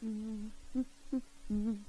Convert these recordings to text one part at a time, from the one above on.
嗯嗯嗯嗯嗯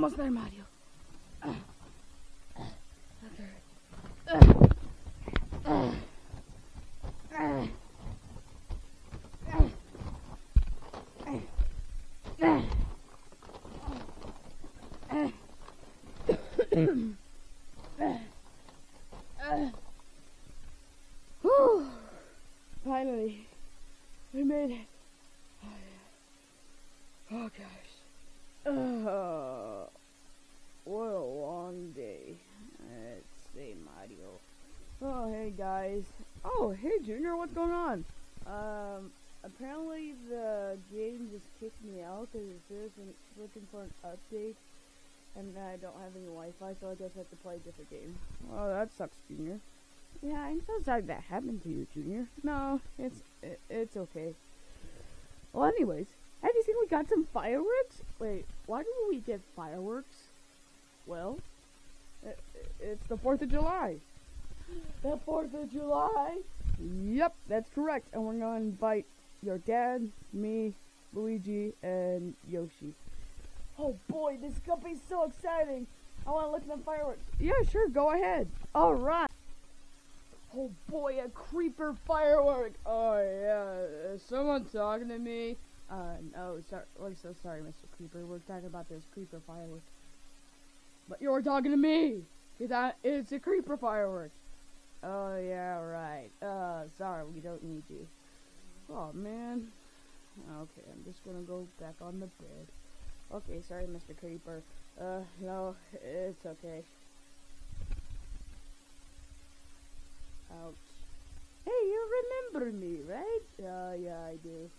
Almost there, Mario. Whew. Finally, we made it. Oh, yeah. oh gosh. Uh, what a long day. Let's see, Mario. Oh, hey guys. Oh, hey Junior, what's going on? Um, apparently the game just kicked me out because it's looking for an update, and I don't have any Wi-Fi, so I just have to play a different game. Oh, that sucks, Junior. Yeah, I'm so sorry that happened to you, Junior. No, it's it, it's okay. Well, anyways, have you seen we got some fireworks? Wait, why do we get fireworks? Well, i it's the 4th of July. The 4th of July? Yep, that's correct. And we're going to invite your dad, me, Luigi, and Yoshi. Oh boy, this is going to be so exciting. I want to look at the fireworks. Yeah, sure, go ahead. All right. Oh boy, a creeper firework. Oh yeah, is someone talking to me? Uh, no, sorry. We're so sorry, Mr. Creeper. We're talking about this creeper firework. But you're talking to me. That it's a creeper firework. Oh yeah, right. Uh, sorry, we don't need you. Oh man. Okay, I'm just gonna go back on the bed. Okay, sorry, Mr. Creeper. Uh, no, it's okay. Ouch. Hey, you remember me, right? Uh, yeah, I do.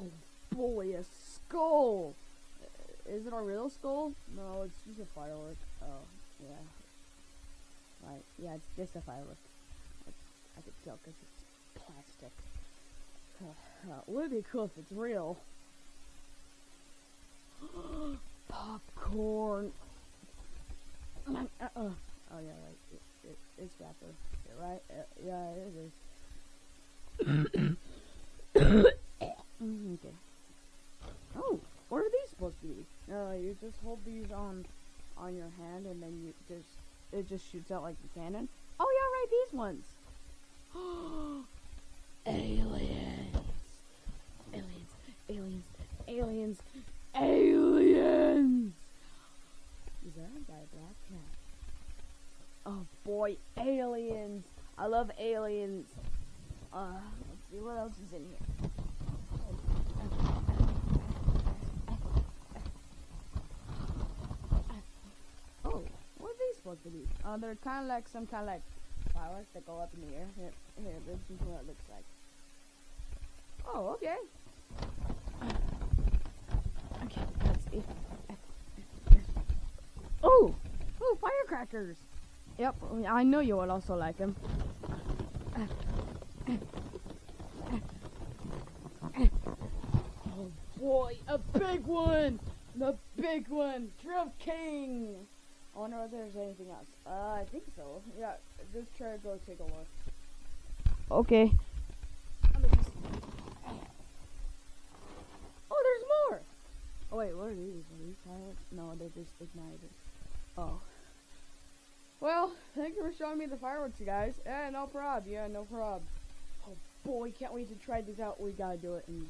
Oh boy, a skull! Is it a real skull? No, it's just a firework. Oh, yeah. Yeah, it's just a firework. I, I could tell because it's plastic. Uh, would be cool if it's real. Popcorn! Uh, uh, oh, yeah, right. It, it, it's wrapper. Right? Uh, yeah, it is. Mm, okay. Oh, what are these supposed to be? No, you just hold these on on your hand and then you just it just shoots out like the cannon. Oh yeah, right, these ones. aliens. Aliens. Aliens. Aliens. Aliens. Is that by a black cat? Oh boy, aliens. I love aliens. Uh, let's see what else is in here. Oh, what are these supposed to be? Uh, they're kind of like some kind of like flowers that go up in the air. Here, here, this is what it looks like. Oh, okay. Okay, let's see. Oh, oh, firecrackers. Yep, I know you would also like them. Oh boy, a big one! The big one! Drift King! I wonder if there's anything else. Uh, I think so. Yeah, just try to go take a look. Okay. Oh, there's more! Oh wait, what are these? Are these fireworks? No, they're just ignited. Oh. Well, thank you for showing me the fireworks, you guys. Yeah, no prob. Yeah, no prob. Oh boy, can't wait to try this out. We gotta do it in,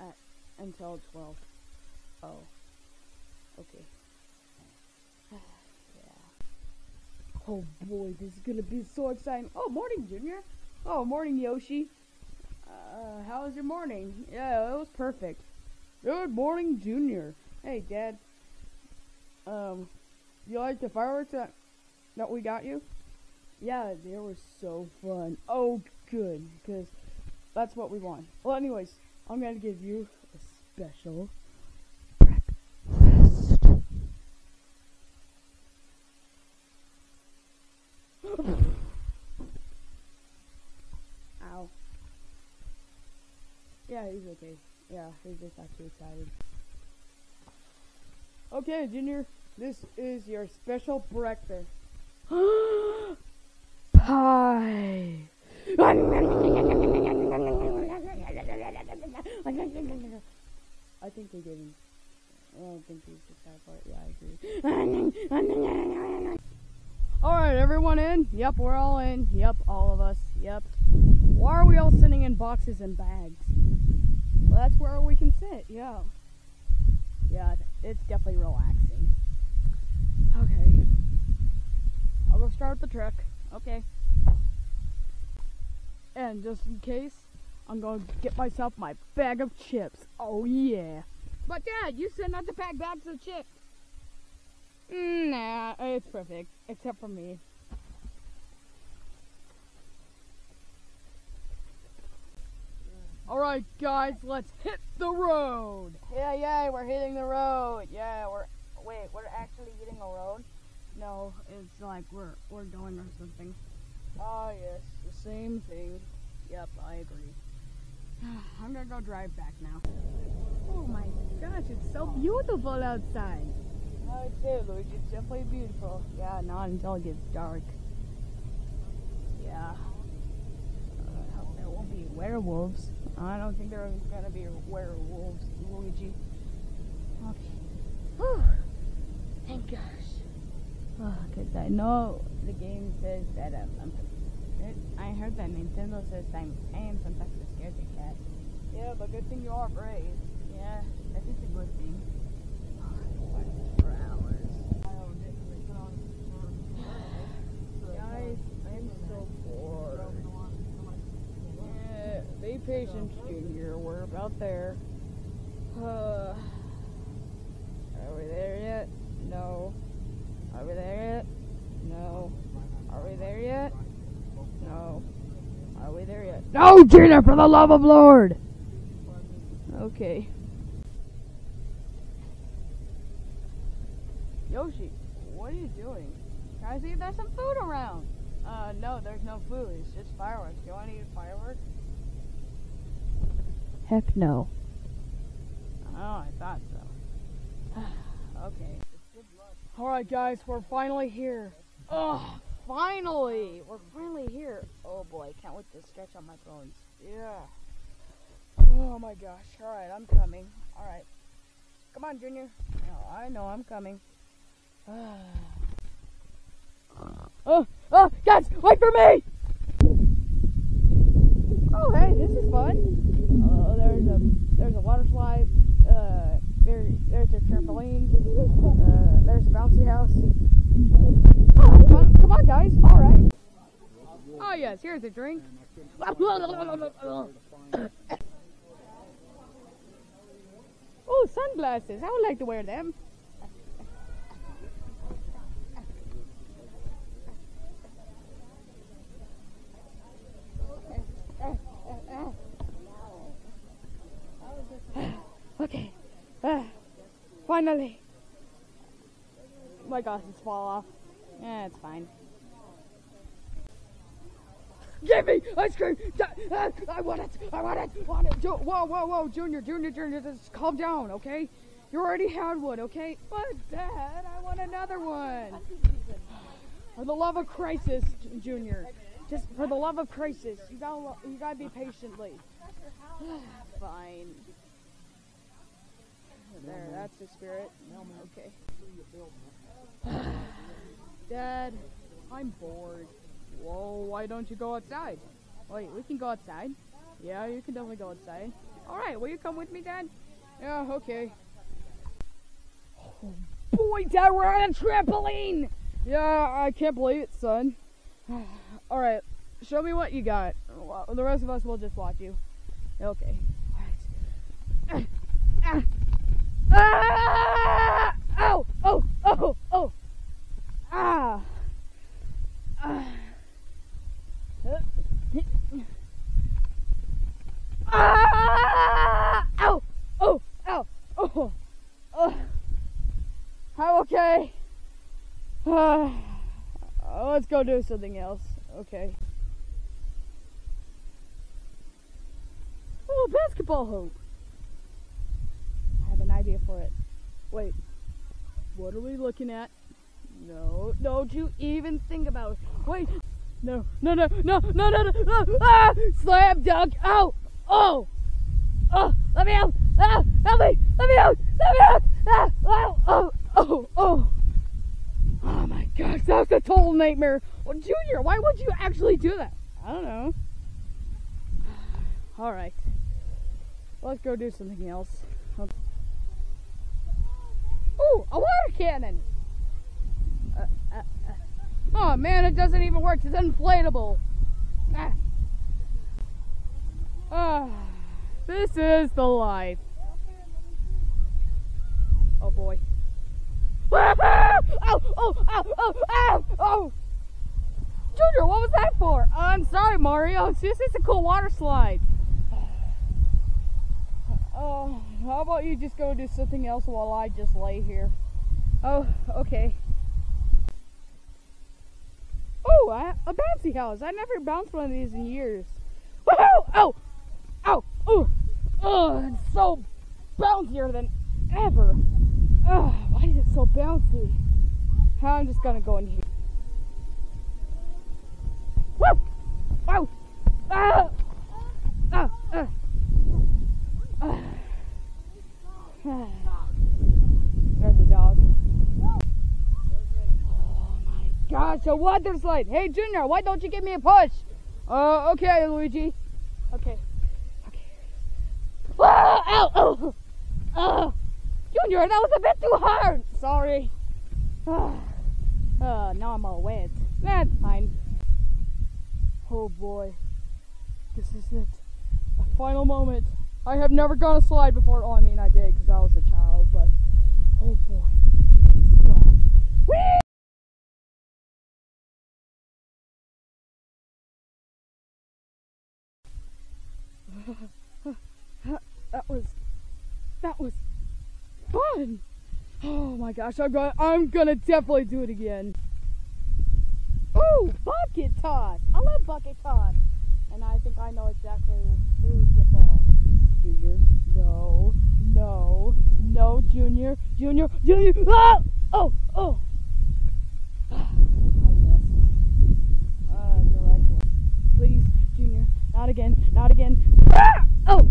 at, until 12. Oh. Okay. yeah. Oh boy, this is gonna be so exciting. Oh, morning, Junior. Oh, morning, Yoshi. Uh, how was your morning? Yeah, it was perfect. Good morning, Junior. Hey, Dad. Um, you like the fireworks that, that we got you? Yeah, they were so fun. Oh, good, because that's what we want. Well, anyways, I'm gonna give you a special breakfast. Ow. Yeah, he's okay. Yeah, he's just not too excited. Okay, Junior, this is your special breakfast. Pie. I think they didn't. I don't think he's excited for it. Yeah, I agree. Alright, everyone in? Yep, we're all in. Yep, all of us. Yep. Why are we all sitting in boxes and bags? Well, that's where we can sit. Yeah. Yeah, it's definitely relaxing. Okay. I'll go start the truck. Okay. And just in case, I'm going to get myself my bag of chips. Oh, yeah. But, Dad, you said not to pack bags of chips. Nah, it's perfect. Except for me. Alright, guys, let's hit the road. Yeah, yeah, we're hitting the road. Yeah, we're. Wait, we're actually hitting a road? No, it's like we're we're going or something. Ah, yes, the same thing. Yep, I agree. I'm gonna go drive back now. Oh my gosh, it's so beautiful outside. Oh, it's there, Luigi. It's definitely beautiful. Yeah, not until it gets dark. Yeah. I hope there won't be werewolves. I don't think there are gonna be werewolves, Luigi. Okay. Whew. Thank gosh. Because I know the game says that um, I'm, I heard that Nintendo says I'm, I am sometimes a scaredy cat. Yeah, but good thing you are brave. Yeah, that is a good thing. For hours. Guys, I'm so bored. Patient, Junior. We're about there. Uh, are we there yet? No. Are we there yet? No. Are we there yet? No. Are we there yet? No, Junior, for the love of Lord! Okay. Yoshi, what are you doing? Trying to see if there's some food around. Uh, no, there's no food. It's just fireworks. Do you want to eat fireworks? Heck no. Oh, I thought so. okay. Alright, guys, we're finally here. Oh, finally! We're finally here. Oh boy, can't wait to stretch on my bones. Yeah. Oh my gosh. Alright, I'm coming. Alright. Come on, Junior. Oh, I know I'm coming. oh, oh, guys, wait for me! Oh, hey, this is fun. Uh, there's a there's a water slide. Uh, there there's a trampoline. Uh, there's a bouncy house. Oh, come on, come on, guys. All right. Oh yes, here's a drink. oh, sunglasses. I would like to wear them. okay. Ah, finally. My glasses fall off. Yeah, it's fine. Give me ice cream! Ah, I want it! I want it! I want it! Whoa, whoa, whoa, Junior, Junior, Junior, just calm down, okay? You already had one, okay? But, Dad, I want another one! For the love of crisis, Junior. Just for the love of crisis, you gotta, you gotta be patiently. Fine. There, that's the spirit. Okay. Dad, I'm bored. Whoa, why don't you go outside? Wait, we can go outside? Yeah, you can definitely go outside. Alright, will you come with me, Dad? Yeah, okay. Oh, boy, Dad, we're on a trampoline! Yeah, I can't believe it, son. Alright, show me what you got. The rest of us will just watch you. Okay. Alright. Ah! Ow! Oh! Oh! Oh! Ah! Ah! Ah! Ow! Oh! Ow! Oh! Oh! I'm okay. Uh, let's go do something else. Okay. Oh, basketball hoop. Idea for it. Wait. What are we looking at? No, don't you even think about it. Wait. No, no, no, no, no, no, no. no. Ah! Slam dunk. Oh! Oh! Oh! Let me out! Ah! Help me! Let me out! Let me out! Ah! Oh! Oh! Oh! Oh! Oh my gosh, that was a total nightmare. Well, Junior, why would you actually do that? I don't know. All right. Let's go do something else. Ooh, a water cannon! Uh, uh, uh. Oh man, it doesn't even work. It's inflatable. Ah. Ah, this is the life. Oh boy. oh, oh, oh, oh, oh, oh! Junior, what was that for? I'm sorry, Mario. It's just it's a cool water slide. Oh, how about you just go do something else while I just lay here? Oh, okay. Oh, a bouncy house. I never bounced one of these in years. Woohoo! Oh! Ow! Oh! Oh, it's so bouncier than ever. Oh, why is it so bouncy? I'm just gonna go in here. Woo! Wow! Ah! Ah! Ah! ah. There's the dog. Oh my gosh, a water slide. Hey, Junior, why don't you give me a push? Uh, okay, Luigi. Okay. Okay. Ah, ow! Oh! Oh! Junior, that was a bit too hard. Sorry. Ah. Uh, now I'm all wet. That's fine. Oh boy. This is it. A final moment. I have never gone a slide before. Oh, I mean, I did because I was a child, but oh boy. Slide. Whee! That was that was fun. Oh my gosh, I'm gonna I'm gonna definitely do it again. Ooh, bucket toss. I love bucket toss. And I think I know exactly who's the ball. Junior. No. No. No, Junior. Junior. Junior. Ah! Oh! Oh! I missed. Uh. Please, Junior. Not again. Not again. Ah! Oh!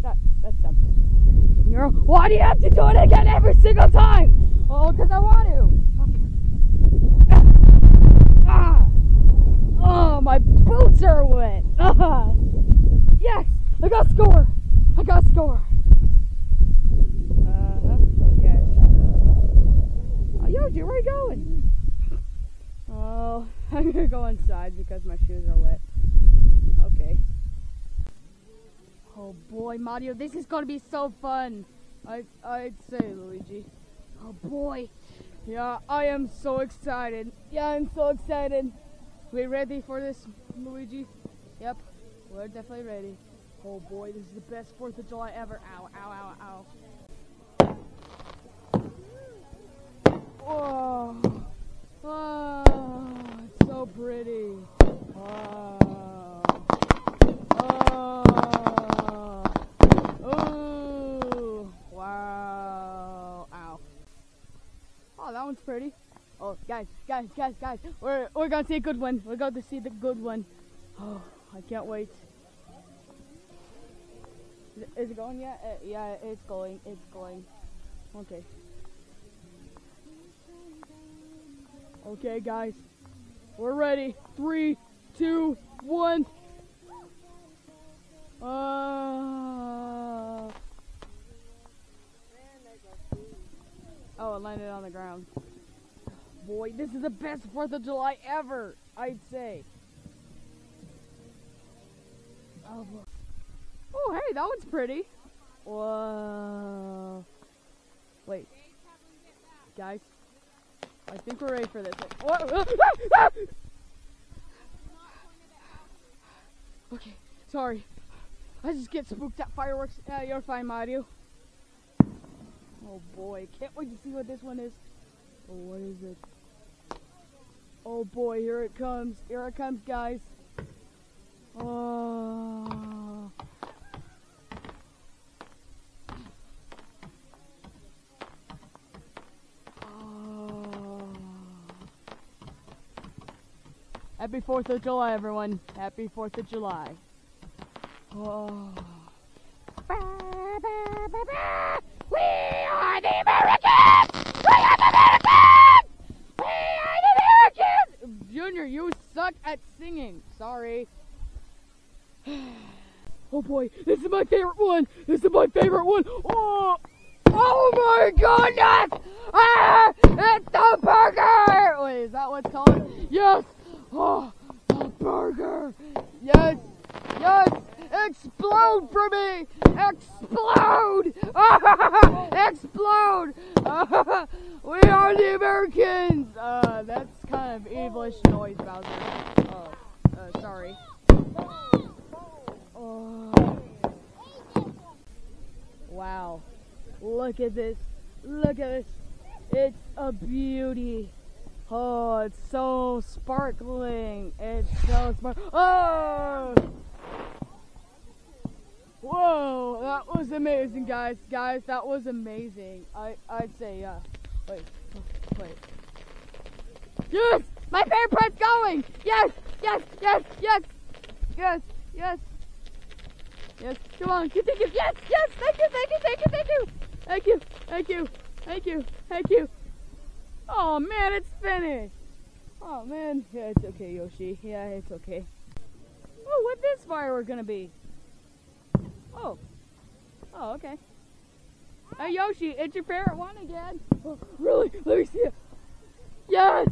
That, that's dumb. Junior, why do you have to do it again every single time? Oh, because I want to. Okay. Ah! Oh, my boots are wet. Ah! Yes, I got score. I got score. Uh huh. Yes. Oh, yo, dude, where are you going? Oh, I'm gonna go inside because my shoes are wet. Okay. Oh this is gonna be so fun. I I'd say, Luigi. Oh boy. Yeah, I am so excited. Yeah, I'm so excited. We ready for this, Luigi? Yep, we're definitely ready. Oh boy, this is the best 4th of July ever. Ow, ow, ow, ow. Oh, oh it's so pretty. Oh, oh, oh, wow, ow. Oh, that one's pretty. Oh, guys, guys, guys, guys, we're we're gonna see a good one. We're going to see the good one. Oh, I can't wait. Is it, is it going yet? Uh, yeah, it's going. It's going. Okay. Okay, guys, we're ready. Three, two, one. Uh. Oh, it landed on the ground boy. This is the best 4th of July ever, I'd say. Oh, oh, hey, that one's pretty. Whoa. Wait. Guys. I think we're ready for this. Okay, sorry. I just get spooked at fireworks. Uh, you're fine, Mario. Oh boy, can't wait to see what this one is. Oh, what is it? Oh boy, here it comes. Here it comes, guys. Oh. Oh. Happy 4th of July, everyone. Happy 4th of July. Oh. Are the Americans! We are the Americans! We are the Americans! Junior, you suck at singing. Sorry. Oh boy, this is my favorite one. This is my favorite one. Oh, oh my goodness! Ah, it's the burger. Wait, is that what it's called? Yes. Oh, the burger. Yes, yes. Explode for me! Explode! Explode! we are the Americans! Uh, that's kind of evilish noise, Bowser. Oh, uh, sorry. Oh. Wow. Look at this. Look at this. It's a beauty. Oh, it's so sparkling. It's so spark. Oh! Whoa, that was amazing, guys. Guys, that was amazing. I, I'd say, yeah. Wait, wait. Yes, my favorite part's going. Yes, yes, yes, yes, yes, yes, yes. Come on, keep thinking. Yes, yes. Thank you, thank you, thank you, thank you, thank you, thank you, thank you, thank you. Oh man, it's finished. Oh man, yeah, it's okay, Yoshi. Yeah, it's okay. Oh, what this firework gonna be? Oh. Oh, okay. Hey Yoshi, it's your favorite one again. Oh, really? Let me see it. Yes!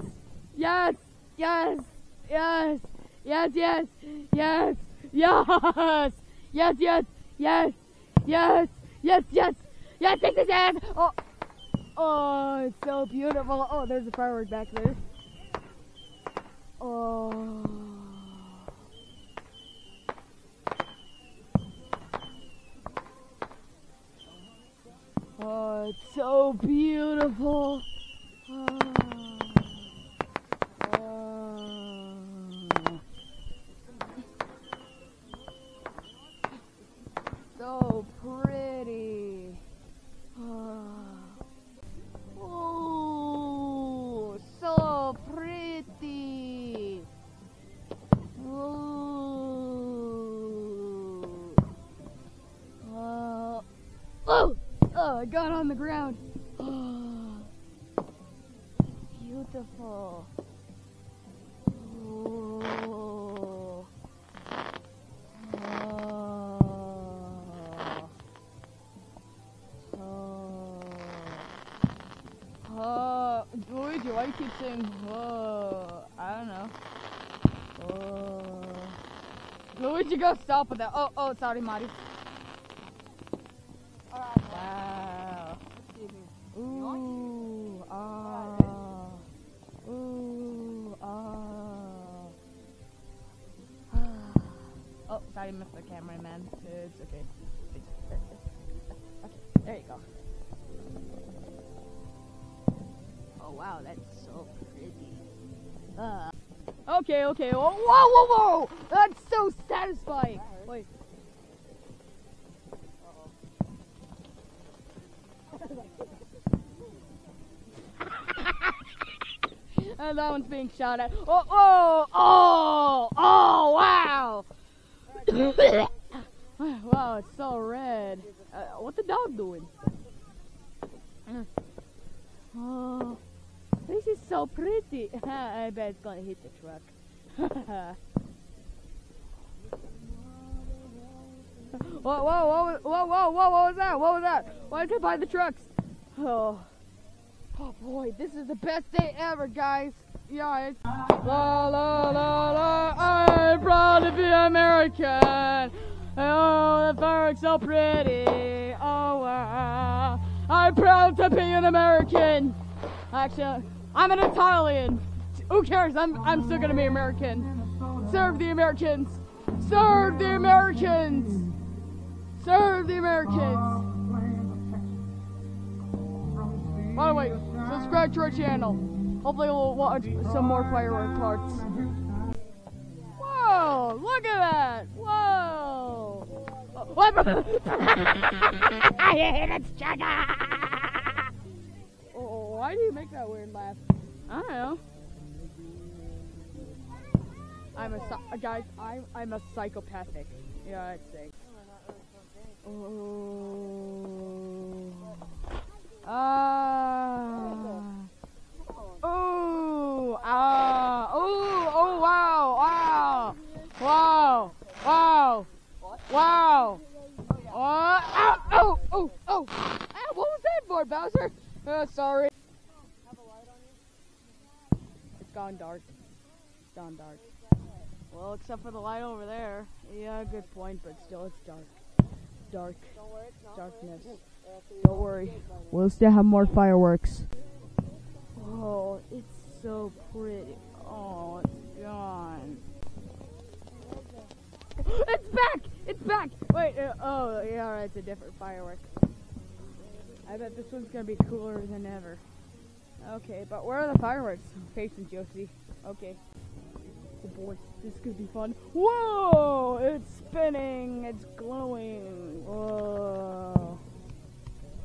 Yes! Yes! Yes! Yes, yes! Yes! Yes! Yes, yes! Yes! Yes! Yes, yes! Yes, take this in! Oh! Oh, it's so beautiful. Oh, there's a firework back there. Oh. Oh, it's so beautiful. Oh. Oh. Oh. Luigi, why do you keep saying oh? I don't know. Oh. Luigi, go stop with that. Oh, oh, sorry, Marty. Wow. Ooh, ah. Ooh, ah. oh, sorry, Mr. Cameraman. It's, okay, Okay, okay. Oh, whoa, whoa, whoa! That's so satisfying. Wait. and that one's being shot at. Oh, oh, oh, oh, wow. wow, it's so red. Uh, what the dog doing? Oh, this is so pretty. I bet it's gonna hit the truck. Whoa, whoa, whoa, whoa, whoa, whoa, what was that? What was that? Why did it by the trucks? Oh. Oh boy, this is the best day ever, guys. Yeah, it's la la la la. I'm proud to be American. Oh, the fireworks so pretty. Oh, wow. I'm proud to be an American. Actually, I'm an Italian. Who cares? I'm, I'm still gonna be American. Serve the Americans. Serve the Americans. Serve the Americans. By the way, subscribe to our channel. Hopefully we'll watch some more firework parts. Whoa! Look at that! Whoa! What? it's Jagger! Oh, why do you make that weird laugh? I don't know. I'm a guys. I'm I'm a psychopathic. Yeah, I'd say. Oh. Ah. Oh. Ah. Oh. Oh. Wow. Wow. Wow. Wow. Wow. Oh. Ow. Oh. Oh. Oh. Ah, what was that for, Bowser? Uh, sorry. It's gone dark. It's gone dark. Well, except for the light over there. Yeah, good point, but still it's dark. Dark. Darkness. Don't worry. We'll still have more fireworks. Oh, it's so pretty. Oh, it's gone. It's back! It's back! Wait, uh, oh, yeah, alright, it's a different firework. I bet this one's gonna be cooler than ever. Okay, but where are the fireworks? Facing Josie. Okay. Oh boy, this could be fun. Whoa! It's spinning! It's glowing! Whoa!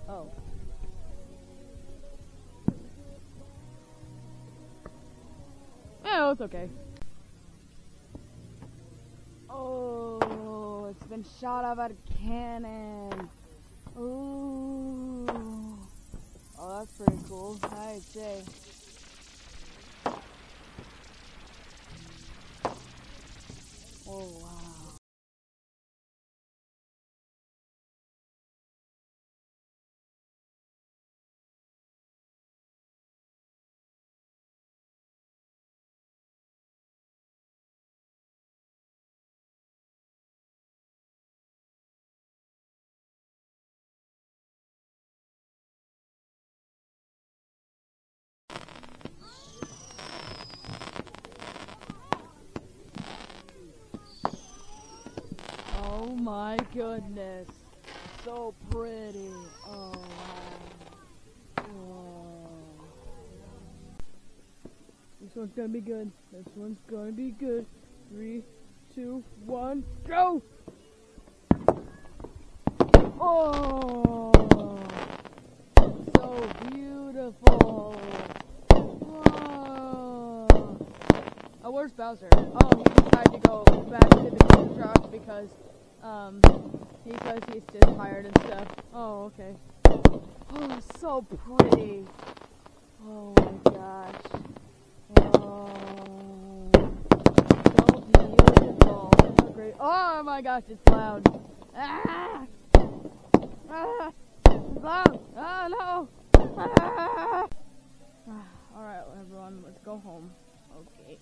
Oh. Yeah, it's okay. Oh, it's been shot out of a cannon. Ooh. Oh, that's pretty cool. I'd say. Oh, wow. My goodness. So pretty. Oh wow. Whoa. This one's gonna be good. This one's gonna be good. Three, two, one, go! Oh, so beautiful. Whoa. Oh, where's Bowser? Oh, he decided to go back to the truck because, um, because he's just tired and stuff. Oh, okay. Oh, so pretty. Oh my gosh. Oh, so beautiful. So great. Oh my gosh, it's loud. Ah! Ah! It's loud. Oh no! Ah! All right, everyone, let's go home. Okay.